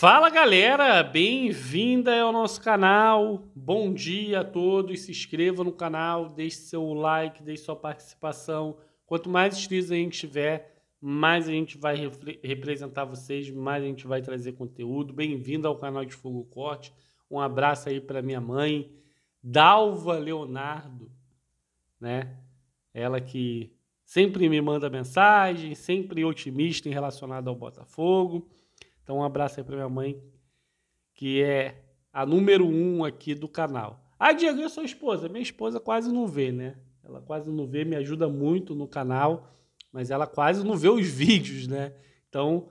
Fala galera, bem-vinda ao nosso canal. Bom dia a todos. Se inscreva no canal, deixe seu like, deixe sua participação. Quanto mais inscritos a gente tiver, mais a gente vai representar vocês, mais a gente vai trazer conteúdo. Bem-vindo ao canal de Fogo Corte. Um abraço aí para minha mãe, Dalva Leonardo, né? Ela que sempre me manda mensagem, sempre otimista em relacionado ao Botafogo. Então, um abraço aí para minha mãe, que é a número um aqui do canal. Ah, Diego, eu sou esposa. Minha esposa quase não vê, né? Ela quase não vê, me ajuda muito no canal, mas ela quase não vê os vídeos, né? Então,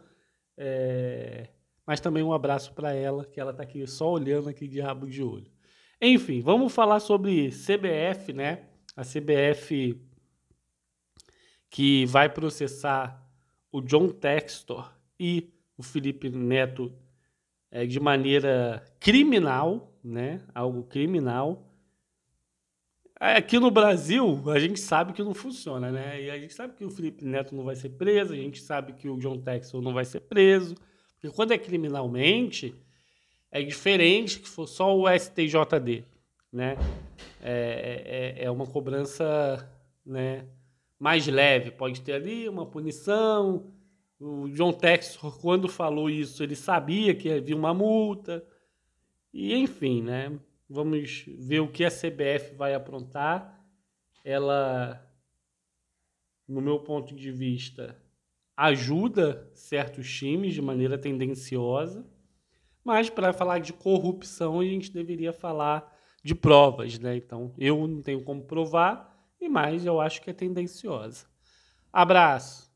é... mas também um abraço para ela, que ela tá aqui só olhando aqui de rabo de olho. Enfim, vamos falar sobre CBF, né? A CBF que vai processar o John Textor e o Felipe Neto é, de maneira criminal, né? Algo criminal. Aqui no Brasil, a gente sabe que não funciona, né? E a gente sabe que o Felipe Neto não vai ser preso, a gente sabe que o John Texel não vai ser preso. Porque quando é criminalmente, é diferente que for só o STJD, né? É, é, é uma cobrança né, mais leve. Pode ter ali uma punição, o John Textor, quando falou isso, ele sabia que havia uma multa. E enfim, né? Vamos ver o que a CBF vai aprontar. Ela, no meu ponto de vista, ajuda certos times de maneira tendenciosa. Mas para falar de corrupção, a gente deveria falar de provas, né? Então, eu não tenho como provar, e mais eu acho que é tendenciosa. Abraço.